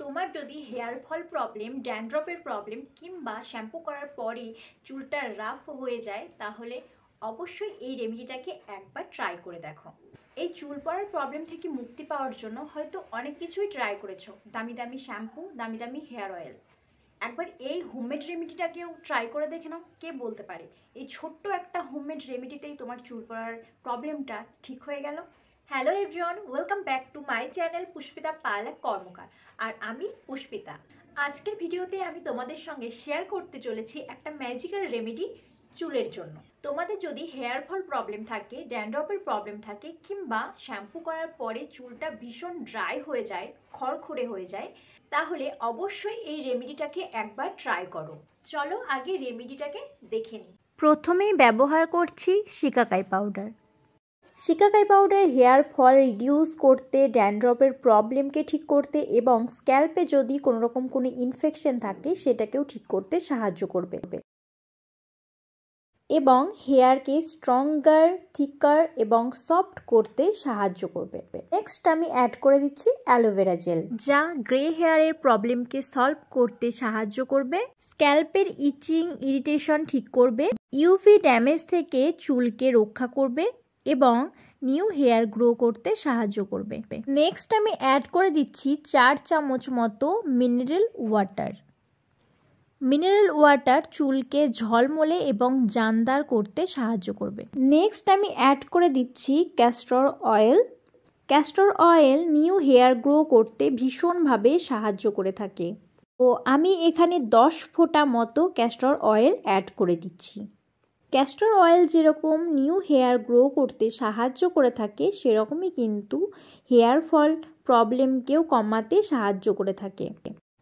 তোমার যদি hair fall problem ড্যান্ড্রপের প্রবলেম কিংবা শ্যাম্পু করার পরে চুলটা রাফ হয়ে যায়, তাহলে অবশ্যই এই রেমেডিটাকে একবার ট্রাই করে দেখো। এই চুল পড়ার প্রবলেম থেকে মুক্তি পাওয়ার জন্য হয়তো অনেক কিছুই ট্রাই করেছ। দামি দামি শ্যাম্পু দামি দামি হেয়ার অয়েল একবার এই হোমমেড রেমেডিটাকেও ট্রাই করে দেখে নাও, কে বলতে পারে। এই ছোট্ট একটা হোমমেড রেমেডিতেই তোমার চুল পড়ার প্রবলেমটা ঠিক হয়ে গেল। Hello everyone welcome back to my channel Pushpita Pal Karmakar আর আমি পুষ্পিতা। আজকের ভিডিওতে আমি তোমাদের সঙ্গে শেয়ার করতে চলেছি একটা ম্যাজিক্যাল রেমেডি চুলের জন্য। তোমাদের যদি হেয়ার ফল প্রবলেম থাকে ড্যান্ড্রপের প্রবলেম থাকে, কিংবা শ্যাম্পু করার পরে চুলটা ভীষণ ড্রাই হয়ে যায়, খড়খড়ে হয়ে যায়, তাহলে অবশ্যই এই রেমেডিটাকে একবার ট্রাই করো। চলো আগে রেমেডিটাকে দেখে নিই। প্রথমেই ব্যবহার করছি shikakai powder shikakai powder hair fall reduce করতে ড্যান্ড্রপের প্রবলেমকে ঠিক করতে এবং স্ক্যাল্পে যদি কোনো রকম কোনো ইনফেকশন থাকে, সেটাকেও ঠিক করতে সাহায্য করবে। এবং হেয়ারকে স্ট্রঙ্গার, থিকার এবং সফট করতে সাহায্য করবে। নেক্সট আমি অ্যাড করে দিচ্ছি অ্যালোভেরা জেল যা গ্রে হেয়ারের প্রবলেমকে সলভ করতে সাহায্য করবে। স্ক্যাল্পের ইচিং ইরিটেশন ঠিক করবে। ইউভি ড্যামেজ থেকে চুলকে রক্ষা করবে এবং নিউ হেয়ার গ্রো করতে সাহায্য করবে। নেক্সট আমি অ্যাড করে দিচ্ছি চার চামচ মতো মিনারেল ওয়াটার মিনারেল ওয়াটার চুলকে ঝলমলে এবং জানদার করতে সাহায্য করবে। নেক্সট আমি অ্যাড করে দিচ্ছি castor oil castor oil new hair grow করতে ভীষণভাবে সাহায্য করে থাকে। তো আমি এখানে দশ ফোঁটা মতো ক্যাস্টর অয়েল অ্যাড করে দিচ্ছি। ক্যাস্টর অয়েল যেরকম নিউ হেয়ার গ্রো করতে সাহায্য করে থাকে, সেরকমই কিন্তু হেয়ার ফল প্রবলেমকেও কমাতে সাহায্য করে থাকে।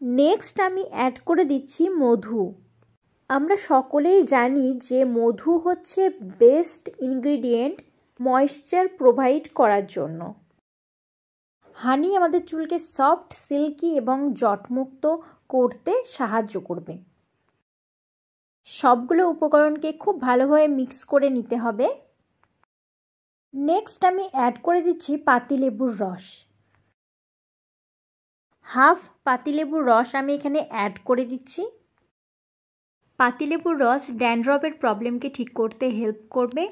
নেক্সট আমি অ্যাড করে দিচ্ছি মধু। আমরা সকলেই জানি যে মধু হচ্ছে বেস্ট ইনগ্রিডিয়েন্ট ময়েশ্চার প্রোভাইড করার জন্য। হানি আমাদের চুলকে সফট সিল্কি এবং জটমুক্ত করতে সাহায্য করবে। সবগুলো উপকরণকে খুব ভালোভাবে মিক্স করে নিতে হবে। নেক্সট আমি অ্যাড করে দিচ্ছি পাতিলেবুর রস। হাফ পাতিলেবুর রস আমি এখানে অ্যাড করে দিচ্ছি। পাতিলেবুর রস ড্যান্ড্রপের প্রবলেমকে ঠিক করতে হেল্প করবে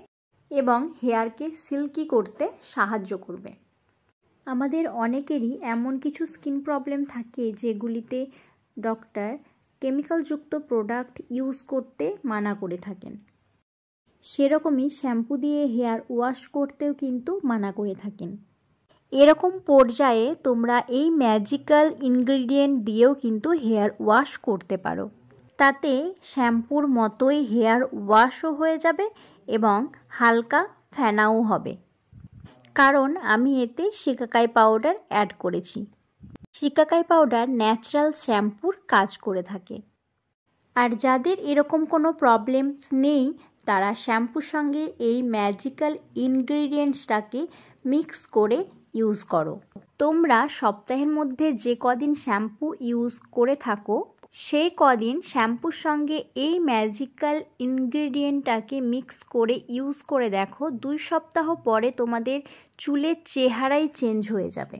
এবং হেয়ারকে সিল্কি করতে সাহায্য করবে। আমাদের অনেকেরই এমন কিছু স্কিন প্রবলেম থাকে যেগুলিতে ডক্টর কেমিক্যালযুক্ত প্রোডাক্ট ইউজ করতে মানা করে থাকেন। সেরকমই শ্যাম্পু দিয়ে হেয়ার ওয়াশ করতেও কিন্তু মানা করে থাকেন। এরকম পর্যায়ে তোমরা এই ম্যাজিক্যাল ইনগ্রিডিয়েন্ট দিয়েও কিন্তু হেয়ার ওয়াশ করতে পারো। তাতে শ্যাম্পুর মতোই হেয়ার ওয়াশও হয়ে যাবে এবং হালকা ফেনাও হবে। কারণ আমি এতে শিকাকাই পাউডার অ্যাড করেছি। শিকাকাই পাউডার ন্যাচারাল শ্যাম্পুর কাজ করে থাকে। আর যাদের এরকম কোনো প্রবলেমস নেই, তারা শ্যাম্পুর সঙ্গে এই ম্যাজিক্যাল ইনগ্রিডিয়েন্টসটাকে মিক্স করে ইউজ করো। তোমরা সপ্তাহের মধ্যে যে কদিন শ্যাম্পু ইউজ করে থাকো, সেই কদিন শ্যাম্পুর সঙ্গে এই ম্যাজিক্যাল ইনগ্রিডিয়েন্টটাকে মিক্স করে ইউজ করে দেখো, দুই সপ্তাহ পরে তোমাদের চুলের চেহারাই চেঞ্জ হয়ে যাবে।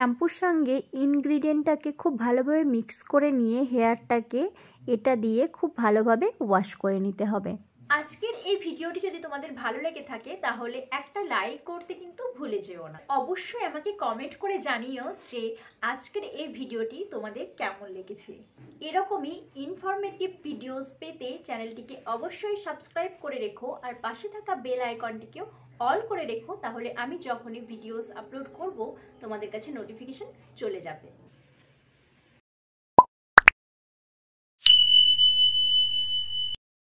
শ্যাম্পুর সঙ্গে ইনগ্রিডিয়েন্টটাকে খুব ভালোভাবে মিক্স করে নিয়ে হেয়ারটাকে এটা দিয়ে খুব ভালোভাবে ওয়াশ করে নিতে হবে। আজকের এই ভিডিওটি যদি তোমাদের ভালো লেগে থাকে, তাহলে একটা লাইক করতে কিন্তু ভুলে যেও না। অবশ্যই আমাকে কমেন্ট করে জানিও যে আজকের এই ভিডিওটি তোমাদের কেমন লেগেছে। এরকমই ইনফরমেটিভ ভিডিওস পেতে চ্যানেলটিকে অবশ্যই সাবস্ক্রাইব করে রেখো আর পাশে থাকা বেল আইকনটিকেও অল করে রেখো, তাহলে আমি যখনই ভিডিওস আপলোড করব, তোমাদের কাছে নোটিফিকেশন চলে যাবে।